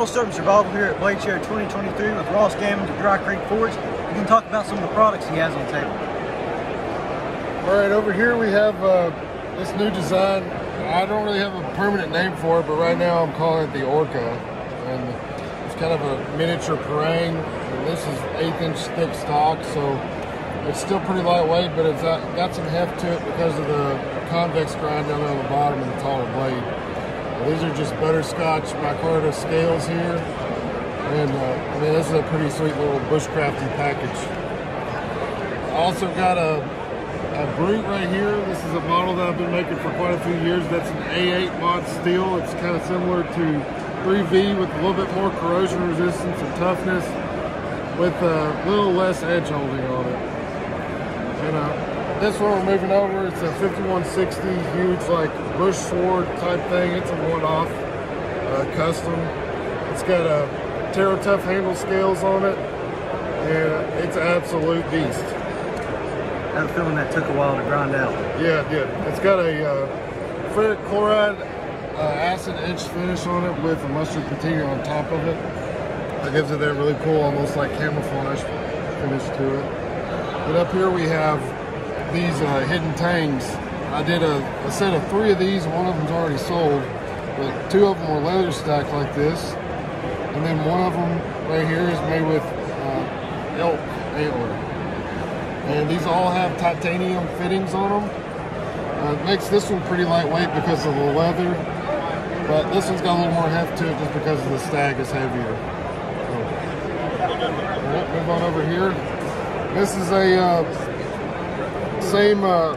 Subtle Serpent Survival here at Blade Show 2023 with Ross Gammons of Dry Creek Forge. We can talk about some of the products he has on the table. All right, over here we have uh, this new design. I don't really have a permanent name for it, but right now I'm calling it the Orca. And it's kind of a miniature parang. And this is eighth inch thick stock, so it's still pretty lightweight, but it's got some heft to it because of the convex grind down on the bottom and the taller blade. These are just butterscotch micarta scales here. And uh, I mean, this is a pretty sweet little bushcrafty package. Also got a, a brute right here. This is a model that I've been making for quite a few years. That's an A8 mod steel. It's kind of similar to 3V with a little bit more corrosion resistance and toughness with a little less edge holding on it. And uh, this one we're moving over, it's a 5160, huge like bush sword type thing. It's a one-off uh, custom. It's got a TeroTuf handle scales on it, and it's an absolute beast. I have a feeling that took a while to grind out. Yeah, it did. It's got a uh, ferric chloride uh, acid edge finish on it with a mustard patina on top of it. That gives it that really cool, almost like camouflage finish to it. But up here we have these uh, hidden tangs. I did a, a, set of three of these, one of them's already sold, but two of them were leather stacked like this. And then one of them right here is made with uh, elk antler. And these all have titanium fittings on them. Uh, it makes this one pretty lightweight because of the leather, but this one's got a little more heft to it just because the stag is heavier. So, move on over here. This is a uh, same uh,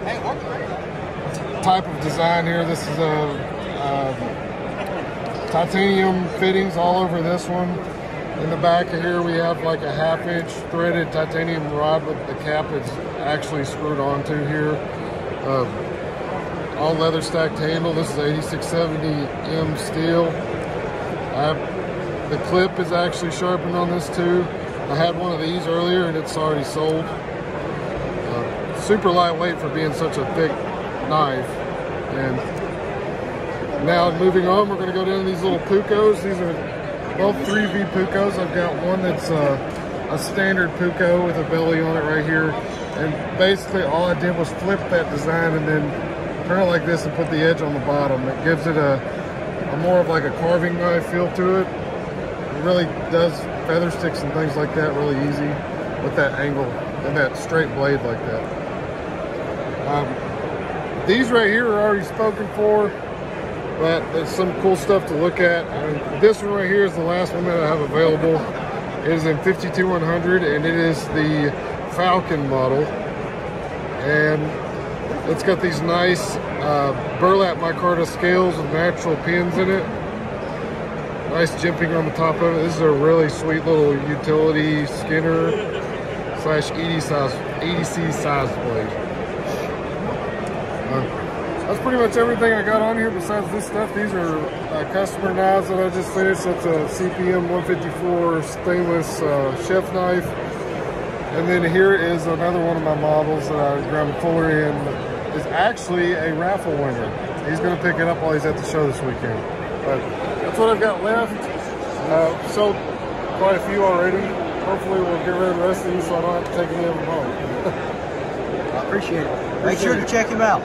type of design here. This is a uh, titanium fittings all over this one. In the back of here we have like a half inch threaded titanium rod with the cap is actually screwed onto here. Um, all leather stacked handle. This is 8670M steel. Have, the clip is actually sharpened on this too. I had one of these earlier and it's already sold. Super lightweight for being such a thick knife. And now moving on, we're gonna go down to these little Puukos. These are both 3V Puukos. I've got one that's uh, a standard Puuko with a belly on it right here. And basically all I did was flip that design and then turn it like this and put the edge on the bottom. It gives it a, a more of like a carving knife feel to it. It really does feather sticks and things like that really easy with that angle and that straight blade like that. Um, these right here are already spoken for, but there's some cool stuff to look at. And this one right here is the last one that I have available. It is in 52100 and it is the Falcon model. And it's got these nice uh, burlap micarta scales with natural pins in it nice jimping on the top of it. This is a really sweet little utility Skinner slash ED size, EDC size blade. Uh, that's pretty much everything I got on here besides this stuff. These are uh, customer knives that I just finished. That's a CPM 154 stainless uh, chef knife. And then here is another one of my models that I grabbed a Fuller in. Is actually a raffle winner. He's going to pick it up while he's at the show this weekend. But that's what I've got left. Uh, sold quite a few already. Hopefully we'll get rid of the rest of these so I don't have to take any of them home. I appreciate it. Make sure to check him out.